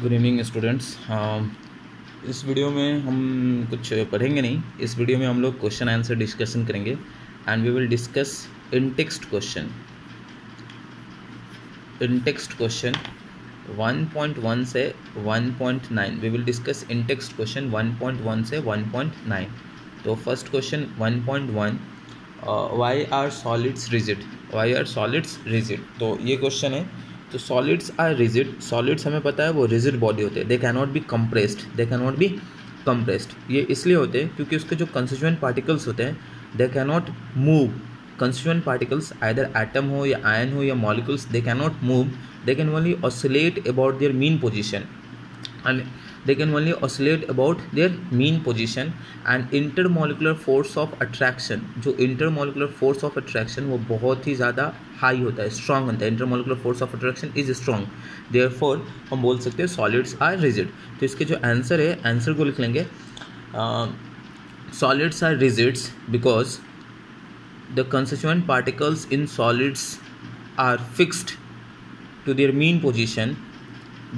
Good evening students इस video में हम कुछ पढ़ेंगे नहीं इस वीडियो में हम लोग क्वेश्चन आंसर डिस्कशन करेंगे and we will discuss in text question in text question 1.1 से 1.9 we will discuss in text question 1.1 से 1.9 तो first question 1.1 point why are solids rigid why are solids rigid तो ये question है तो solids are rigid solids हमें पता है वो रिजिड बॉडी होते हैं they can not be compressed they can not be compressed ये इसलिए होते हैं क्योंकि उसके जो कंस्टिट्यूएंट पार्टिकल्स होते हैं they can not move constituent particles either atom हो या आयन हो या molecules they can not move they can only oscillate about their mean position and they can only oscillate about their mean position and intermolecular force of attraction जो intermolecular force of attraction वो बहुत ही ज़्यादा high होता है strong होता है intermolecular force of attraction is strong therefore हम बोल सकते हैं सॉलिड्स आर रिजिड तो इसके जो आंसर है आंसर को लिख लेंगे solids are rigids because the constituent particles in solids are fixed to their mean position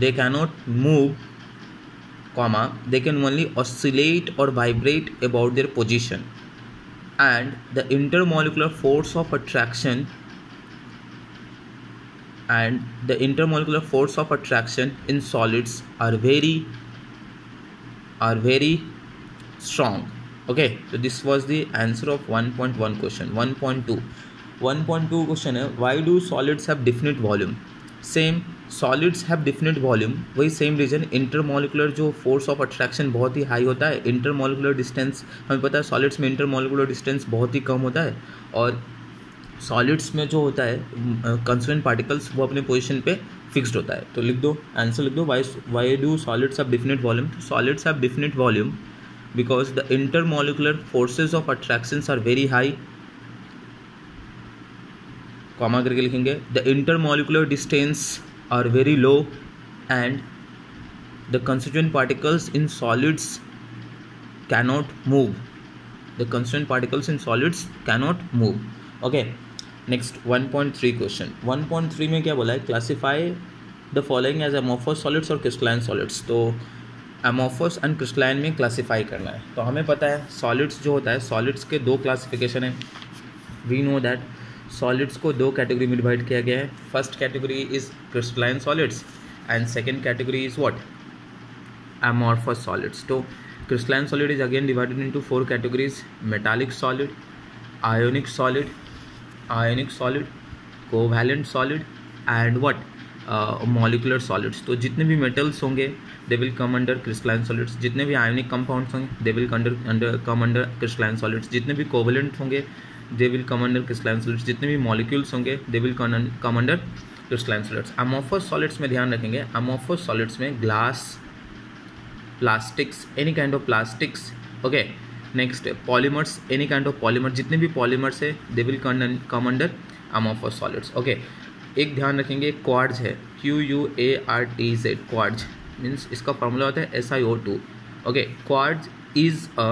they cannot move comma, they can only oscillate or vibrate about their position. And the intermolecular force of attraction and the intermolecular force of attraction in solids are very are very strong okay so this was the answer of 1.1 question 1.2 1.2 question is why do solids have definite volume same solids have definite volume वही same reason intermolecular जो force of attraction बहुत ही high होता है intermolecular distance हमें पता है solids में इंटरमोलिकुलर डिस्टेंस बहुत ही कम होता है और सॉलिड्स में जो होता है कंसुएंट पार्टिकल्स वो अपने पोजिशन पे फिक्सड होता है तो लिख दो आंसर लिख दो why why do solids have definite volume solids have definite volume because the intermolecular forces of attractions are very high comma करके लिखेंगे the intermolecular distance are very low and the constituent particles in solids cannot move the constituent particles in solids cannot move okay next 1.3 question 1.3 में क्या बोला है classify the following as amorphous solids और crystalline solids तो amorphous and crystalline में classify करना है तो हमें पता है सॉलिड्स जो होता है सॉलिड्स के दो क्लासिफिकेशन है वी नो दैट सॉलिड्स को दो कैटेगरी में डिवाइड किया गया है first category is crystalline solids and second category is what amorphous solids तो crystalline solid is again divided into four categories metallic solid ionic solid ionic solid covalent solid and what molecular solids तो जितने भी metals होंगे they will come under crystalline solids जितने भी ionic compounds होंगे they will come under crystalline solids जितने भी covalent होंगे they will come crystalline solids जितने भी मॉलिक्यूल्स होंगे they will come crystalline solids amorphous solids में ध्यान रखेंगे अमोफोस सॉलिड्स में glass plastics any kind of plastics okay next polymers any kind of polymer जितने भी पॉलीमर्स है they will come amorphous solids okay एक ध्यान रखेंगे क्वार्ज है Q U A R T Z quartz means इसका formula होता है S I O two okay quartz is a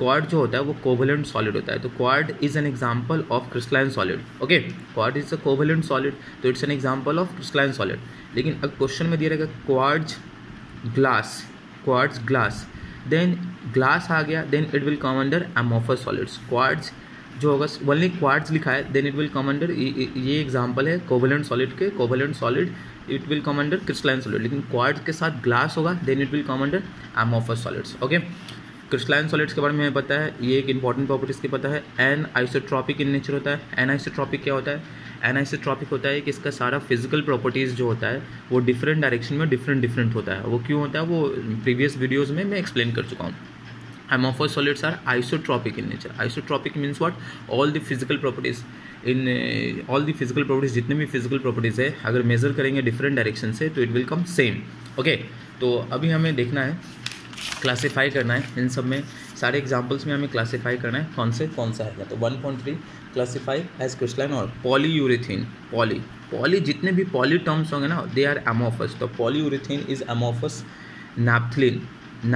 quartz जो होता है वो कोवलेंट सॉलिड होता है तो quartz is an example of crystalline solid okay quartz is a covalent solid तो it's an example of crystalline solid लेकिन अब क्वेश्चन में दिया रहेगा quartz glass quartz glass then glass आ गया then it will come under amorphous solids quartz जो होगा only quartz लिखा है then it will come under ये एग्जाम्पल है कोवलेंट सॉलिड के covalent solid it will come under crystalline solid लेकिन quartz के साथ ग्लास होगा then it will come under amorphous solids okay crystalline solids के बारे में हमें पता है ये एक इंपॉर्टेंट प्रॉपर्टीज़ की पता है एन आइसोट्रॉपिक इन नेचर होता है एन आइसोट्रॉपिक क्या होता है एन आइसोट्रॉपिक होता है कि इसका सारा फिजिकल प्रॉपर्टीज़ जो होता है वो डिफरेंट डायरेक्शन में डिफरेंट डिफरेंट होता है वो क्यों होता है वो प्रीवियस वीडियोज़ में मैं एक्सप्लेन कर चुका हूँ amorphous solids are isotropic in nature isotropic means what all the physical properties in all the physical properties जितने भी फिजिकल प्रॉपर्टीज़ है अगर मेज़र करेंगे डिफरेंट डायरेक्शन से तो it will come same okay तो अभी हमें देखना है क्लासीफाई करना है इन सब में सारे एग्जाम्पल्स में हमें क्लासीफाई करना है कौन से कौन सा आएगा तो one point three classify as crystalline और पॉली यूरिथीन पॉली पॉली जितने भी पॉली टर्म्स होंगे ना दे आर एमोफस तो polyurethane is amorphous naphthalene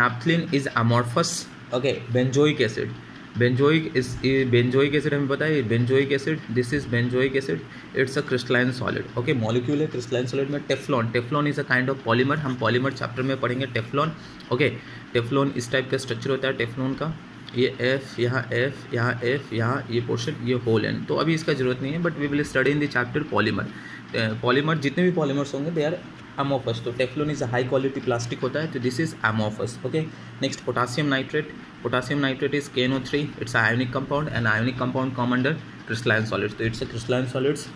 naphthalene is amorphous okay benzoic acid benzoic इस बेंजोइक एसिड हमें पता है benzoic acid this is benzoic acid it's a crystalline solid okay molecule है क्रिस्टलाइन सॉलिड में Teflon Teflon is a kind of polymer हम polymer chapter में पढ़ेंगे Teflon okay Teflon इस टाइप का स्ट्रक्चर होता है टेफ्लॉन का ये एफ यहाँ एफ यहाँ एफ यहाँ ये पोर्शन ये होल एंड तो अभी इसका जरूरत नहीं है but we will study in the chapter polymer polymer जितने भी पॉलीमर्स होंगे दे आर एमोफस तो Teflon is a high quality plastic होता है तो this is amorphous okay next potassium nitrate Potassium nitrate is KNO3. It's an ionic compound, and ionic compound come under crystalline solids. So it's a crystalline solids.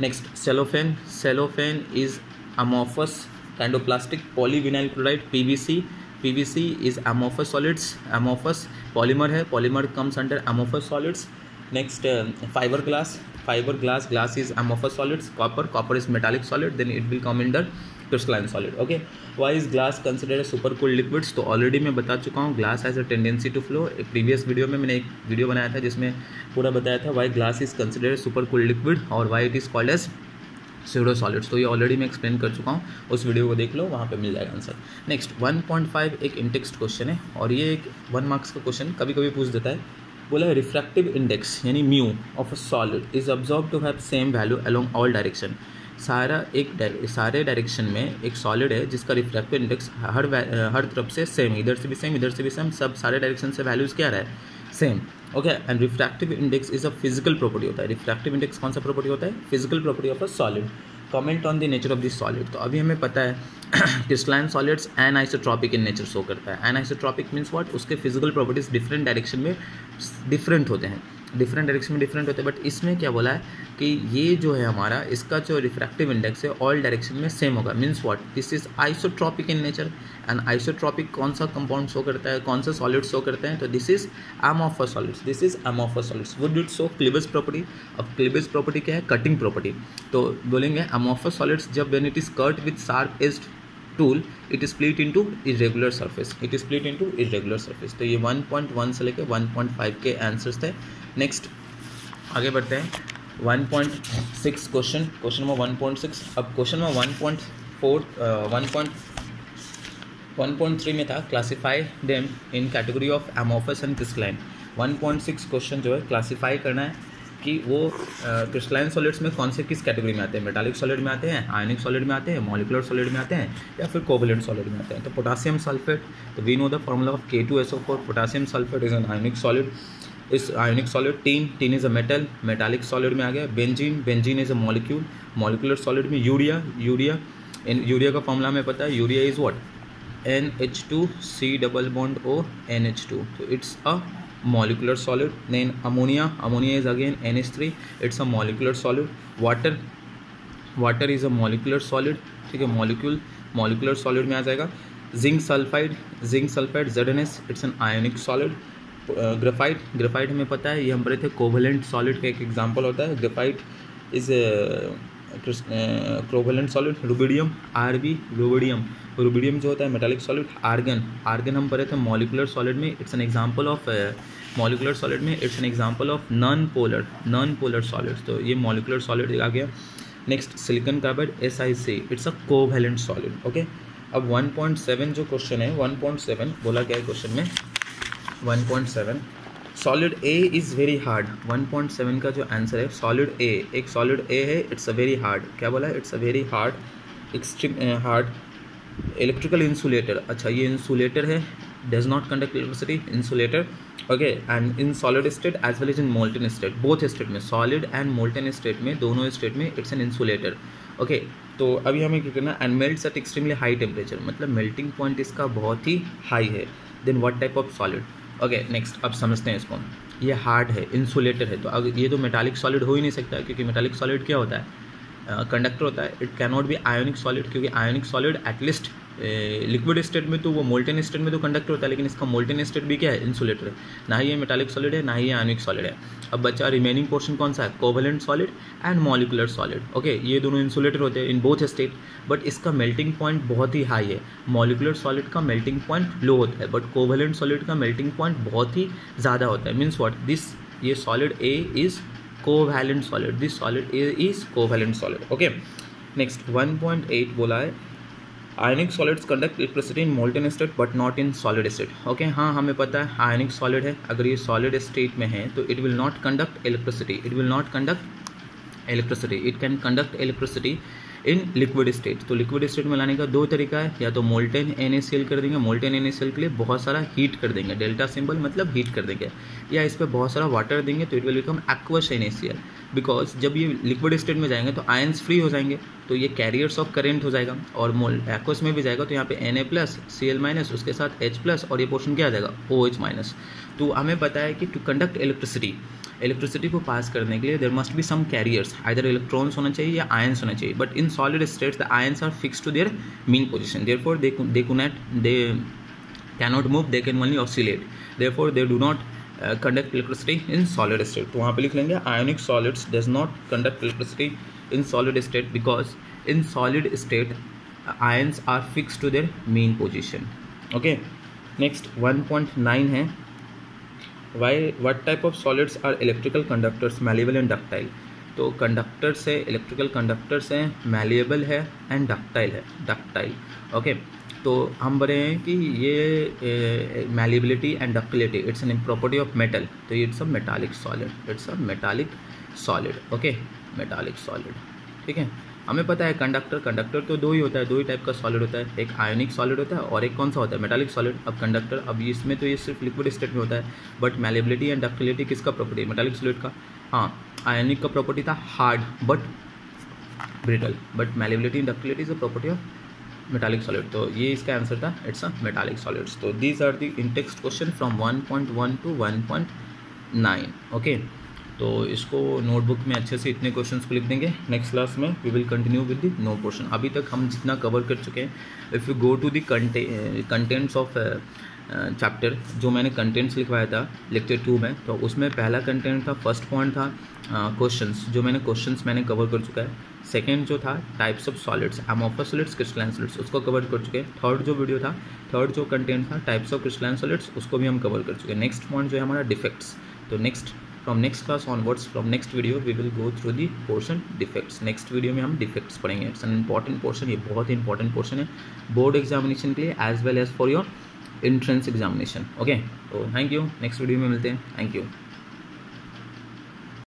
Next, cellophane. Cellophane is amorphous kind of plastic. Polyvinyl chloride, PVC. PVC is amorphous solids. Amorphous polymer है. Polymer comes under amorphous solids. Next, um, fiberglass. Fiberglass, glass is amorphous solids. Copper is metallic solid. Then it will come under crystalline solid okay why is glass consider super cool liquids तो already मैं बता चुका हूँ glass has a tendency to flow previous video में मैंने एक video बनाया था जिसमें पूरा बताया था why glass is consider super cool liquid और why it is called as pseudo solids तो ये ऑलरेडी मैं एक्सप्लेन कर चुका हूँ उस वीडियो को देख लो वहाँ पे मिल जाएगा आंसर नेक्स्ट 1.5 एक इंटेक्स्ट क्वेश्चन है और ये एक वन मार्क्स का क्वेश्चन कभी कभी पूछ देता है बोला है रिफ्रैक्टिव इंडेक्स यानी mu of a solid is observe to have same value along all direction सारा एक सारे डायरेक्शन में एक सॉलिड है जिसका रिफ्रैक्टिव इंडेक्स हर हर तरफ से सेम इधर से भी सेम इधर से भी सेम सब सारे डायरेक्शन से वैल्यूज़ क्या रहा है same okay and refractive index is a physical property होता है रिफ्रैक्टिव इंडेक्स कौन सा प्रॉपर्टी होता है physical property of a solid comment on the nature of this solid तो अभी हमें पता है crystalline solids anisotropic in nature show करता है एन आइसोट्रॉपिक मीन्स वॉट उसके फिजिकल प्रॉपर्टीज डिफरेंट डायरेक्शन में डिफरेंट होते हैं डिफरेंट डायरेक्शन में डिफरेंट होते हैं बट इसमें क्या बोला है कि ये जो है हमारा इसका जो रिफ्रैक्टिव इंडेक्स है ऑल डायरेक्शन में सेम होगा means what this is isotropic in nature and isotropic कौन सा कंपाउंड शो करता है कौन सा सॉलिड शो करते हैं तो this is a solids this is a solids would it show cleavage property अब क्लिबस प्रॉपर्टी क्या है कटिंग प्रॉपर्टी तो बोलेंगे अ सॉलिड्स जब when it is cut with sharp edged tool it is split into irregular surface it is split into irregular surface तो ये 1.1 से लेकर 1.5 के आंसर्स थे नेक्स्ट आगे बढ़ते हैं 1.6 क्वेश्चन क्वेश्चन नंबर सिक्स अब question number one point three में था classify them in category of amorphous and crystalline six question जो है क्लासीफाई करना है कि वो क्रिस्टलाइन uh, सॉलिड्स में कौन से किस कैटेगरी में आते हैं मेटालिक सॉलिड में आते हैं आयनिक सॉलिड में आते हैं मोलिकुलर सॉलिड में आते हैं या फिर कोवलेंट सॉलिड में आते हैं तो पोटासियम सल्फेट तो we know the formula of K two S O four potassium sulphate is an ionic solid is ionic solid tin tin is a metal metallic solid में आ गया benzene benzene is a molecule molecular solid में urea urea इन urea का formula हमें पता है urea is what N H two C double bond O N H two तो it's a molecular solid nine ammonia ammonia is again N H three it's a molecular solid water water is a molecular solid ठीक है molecule molecular solid में आ जाएगा zinc sulphide zinc sulphide Z N S it's an ionic solid graphite graphite हमें पता है ये हम पढ़े थे कोवलेंट सॉलिड का एक एग्जाम्पल होता है graphite is covalent solid rubidium R B rubidium rubidium जो होता है मेटालिक सॉलिड आर्गन आर्गन हम पढ़े थे मॉलिकुलर सॉलिड में it's an example of molecular solid में it's an example of non polar non polar solid तो ये मॉलिकुलर सॉलिड आ गया next silicon carbide S I C it's a covalent solid okay अब 1.7 जो क्वेश्चन है 1.7 बोला गया है क्वेश्चन में one point seven solid A is very hard one point seven का जो आंसर है सॉलिड ए एक सॉलिड ए है इट्स अ वेरी हार्ड क्या बोला है it's a very hard extreme hard electrical insulator अच्छा ये इंसुलेटर है does not conduct electricity insulator okay and in solid state as well as in molten state both state में solid and molten state में दोनों state में it's an insulator okay तो अभी हमें क्या करना and melt at extremely high temperature मतलब मेल्टिंग पॉइंट इसका बहुत ही हाई है then what type of solid okay next अब समझते हैं इसको ये हार्ड है इंसुलेटर है तो अब ये तो मेटालिक सॉलिड हो ही नहीं सकता क्योंकि मेटालिक सॉलिड क्या होता है कंडक्टर uh, होता है it can not be ionic solid क्योंकि ionic solid at least liquid state में तो वो मोल्टेन स्टेट में तो कंडक्टर होता है लेकिन इसका मोल्टेन स्टेट भी क्या है इंसुलेटर है ना ही ये मेटालिक सॉलिड है ना ही ये आयनिक सॉलिड है अब बचा रिमेनिंग पोर्शन कौन सा है covalent solid and molecular solid okay ये दोनों इंसुलेटर होते हैं इन बोथ स्टेट बट इसका मेल्टिंग पॉइंट बहुत ही हाई है मॉलिकुलर सॉलिड का मेल्टिंग पॉइंट लो होता है बट कोवेलेंट सॉलिड का मेल्टिंग पॉइंट बहुत ही ज़्यादा होता है मीन्स वॉट दिस ये solid A is covalent solid this solid A is covalent solid okay next 1.8 बोला है ionic solids conduct electricity in molten state but not in solid state okay हाँ हमें पता है आयनिक सॉलिड है अगर ये सॉलिड स्टेट में है तो it will not conduct electricity it will not conduct electricity it can conduct electricity in liquid state तो लिक्विड स्टेट में लाने का दो तरीका है या तो मोल्टेन एन कर देंगे मोल्टेन एन के लिए बहुत सारा हीट कर देंगे डेल्टा सिंबल मतलब हीट कर देंगे या इस पर बहुत सारा वाटर देंगे तो इट विल बिकम एक्वस एन बिकॉज जब ये लिक्विड स्टेट में जाएंगे तो आयन्स फ्री हो जाएंगे तो ये कैरियर्स ऑफ करेंट हो जाएगा और मोल एक्वस में भी जाएगा तो यहाँ पे N A plus C L minus उसके साथ एच प्लस और ये पोर्शन क्या आ जाएगा ओ एच माइनस तो हमें पता है कि टू कंडक्ट इलेक्ट्रिसिटी इलेक्ट्रिसिटी को पास करने के लिए there must be some carriers either electrons होना चाहिए या आयन्स होना चाहिए but in solid states the ions are fixed to their mean position therefore they not they cannot move they can only ऑक्सीट therefore they do not conduct electricity in solid state तो वहाँ पर लिख लेंगे ionic solids does not conduct electricity in solid state because in solid state ions are fixed to their mean position okay next 1.9 है why what type of solids are electrical conductors malleable and ductile तो conductors है electrical conductors हैं malleable है and ductile है ductile okay तो हम बोले हैं कि ये malleability and ductility it's an property of metal तो it's a metallic solid it's a metallic solid okay metallic solid ठीक है हमें पता है कंडक्टर कंडक्टर तो दो ही होता है दो ही टाइप का सॉलिड होता है एक आयोनिक सॉलिड होता है और एक कौन सा होता है मेटालिक सॉलिड अब कंडक्टर अब इसमें तो ये सिर्फ लिक्विड स्टेट में होता है बट मेलेबिलिटी एंड डक्टिलिटी किसका प्रॉपर्टी मेटालिक सॉलिड का हाँ आयोनिक का प्रॉपर्टी था hard but brittle but malleability and ductility is a property of metallic solid तो ये इसका आंसर था इट्स अ मेटालिक सॉलिड्स तो these are the intext question from one to one point nine okay तो इसको notebook में अच्छे से इतने क्वेश्चन को लिख देंगे नेक्स्ट क्लास में we will continue with the no portion अभी तक हम जितना कवर कर चुके हैं if you go to the contents of chapter जो मैंने कंटेंट्स लिखवाया था लेक्चर टू में तो उसमें पहला कंटेंट था फर्स्ट पॉइंट था क्वेश्चंस uh, eh, जो मैंने क्वेश्चंस मैंने कवर कर चुका है सेकेंड जो था types of solids amorphous solids crystalline solids उसको कवर कर चुके हैं थर्ड जो वीडियो था थर्ड जो कंटेंट था टाइप्स ऑफ क्रिस्टलाइन सॉलिड्स उसको भी हम कवर कर चुके हैं नेक्स्ट पॉइंट जो है हमारा डिफेक्ट्स तो next from next class onwards from next video we will go through the portion defects next video में हम डिफेक्ट्स पढ़ेंगे इट्स एन इंपॉर्टेंट पोर्शन ये बहुत ही इंपॉर्टेंट पोर्शन है बोर्ड एग्जामिनेशन के लिए as well as for your entrance examination okay तो थैंक यू नेक्स्ट वीडियो में मिलते हैं थैंक यू